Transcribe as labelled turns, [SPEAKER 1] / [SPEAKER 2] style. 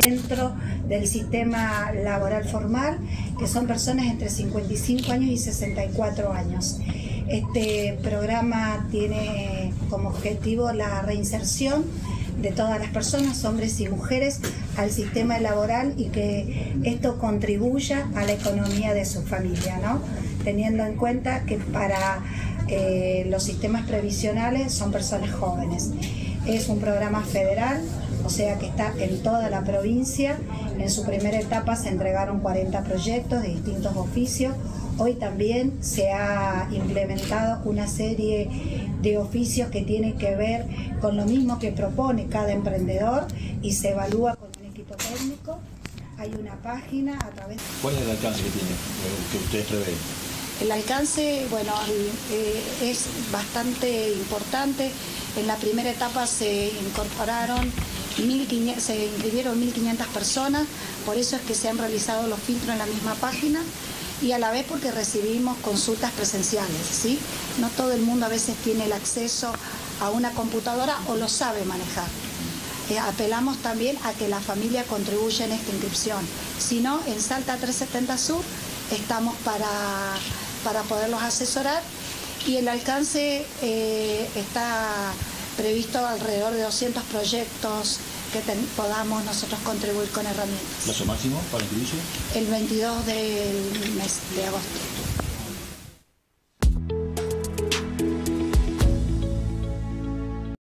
[SPEAKER 1] dentro del sistema laboral formal, que son personas entre 55 años y 64 años. Este programa tiene como objetivo la reinserción de todas las personas, hombres y mujeres, al sistema laboral y que esto contribuya a la economía de su familia, ¿no? Teniendo en cuenta que para eh, los sistemas previsionales son personas jóvenes. Es un programa federal, o sea que está en toda la provincia. En su primera etapa se entregaron 40 proyectos de distintos oficios. Hoy también se ha implementado una serie de oficios que tienen que ver con lo mismo que propone cada emprendedor y se evalúa con un equipo técnico. Hay una página a través...
[SPEAKER 2] ¿Cuál es el alcance que tiene, que ustedes prevén?
[SPEAKER 1] El alcance, bueno, eh, es bastante importante. En la primera etapa se incorporaron 1.500, se inscribieron 1.500 personas, por eso es que se han realizado los filtros en la misma página y a la vez porque recibimos consultas presenciales, ¿sí? No todo el mundo a veces tiene el acceso a una computadora o lo sabe manejar. Eh, apelamos también a que la familia contribuya en esta inscripción. Si no, en Salta 370 Sur estamos para, para poderlos asesorar y el alcance eh, está previsto alrededor de 200 proyectos que podamos nosotros contribuir con herramientas.
[SPEAKER 2] ¿Plazo máximo para inscribirse?
[SPEAKER 1] El 22 del mes de agosto.